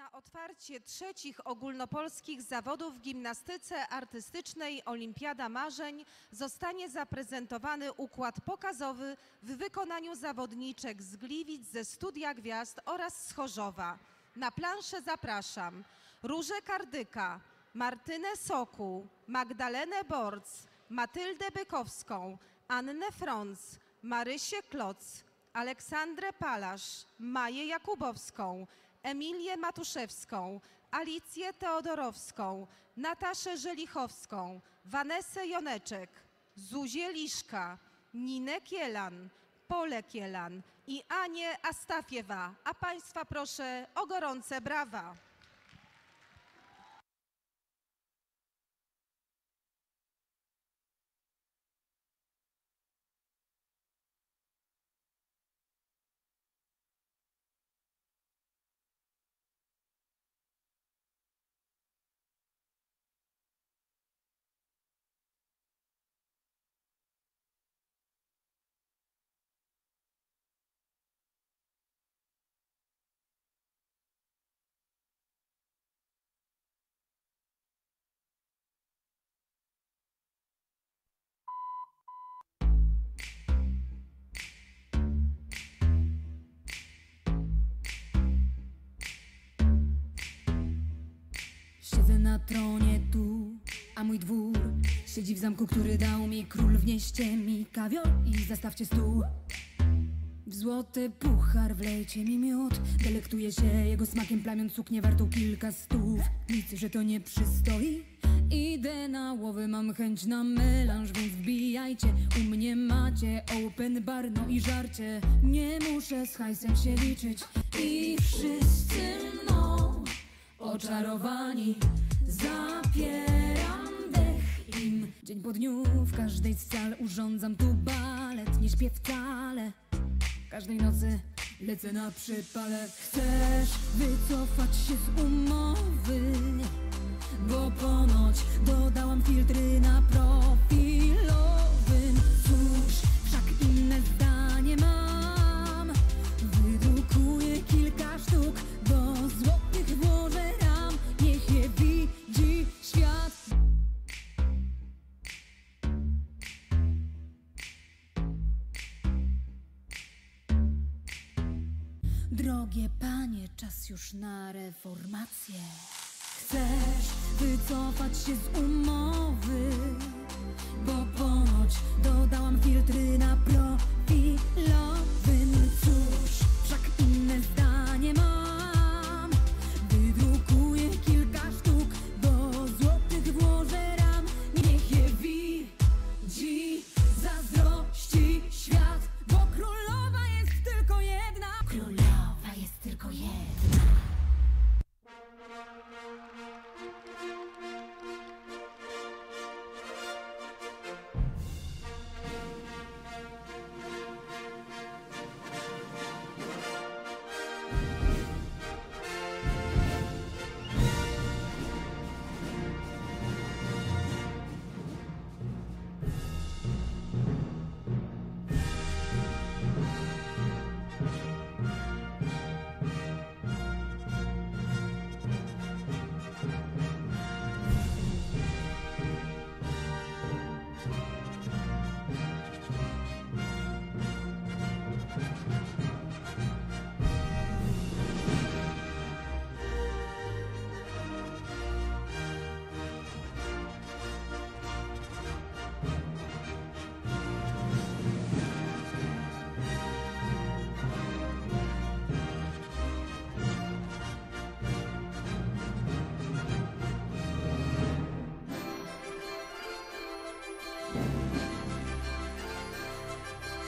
Na otwarcie trzecich ogólnopolskich zawodów w gimnastyce artystycznej Olimpiada Marzeń zostanie zaprezentowany układ pokazowy w wykonaniu zawodniczek z Gliwic, ze Studia Gwiazd oraz z Chorzowa. Na planszę zapraszam Różę Kardyka, Martynę Sokół, Magdalenę Borc, Matyldę Bykowską, Annę Frąc, Marysię Kloc, Aleksandrę Palasz, Maję Jakubowską, Emilię Matuszewską, Alicję Teodorowską, Nataszę Żelichowską, Vanessę Joneczek, Zuzię Liszka, Ninę Kielan, Polę Kielan i Anię Astafiewa. A Państwa proszę o gorące brawa. Tronie tu, a mój dwór siedzi w zamku, który dał mi król. Wnieście mi kawior i zastawcie stół. W złoty puchar wlejcie mi miód. Delektuję się jego smakiem plamiąc suknię wartą kilka stów. Nic, że to nie przystoi. Idę na łowy, mam chęć na melanż, więc wbijajcie. U mnie macie open bar, no i żarcie. Nie muszę z hajsem się liczyć. I wszyscy mną oczarowani Zapieram dech im. Dzień po dniu w każdej z sal urządzam tu balet Nie śpię wcale. Każdej nocy lecę na przypale. Chcesz wycofać się z umowy Bo ponoć Drogie panie, czas już na reformację. Chcesz wycofać się z umowy, bo ponoć dodałam filtry na pro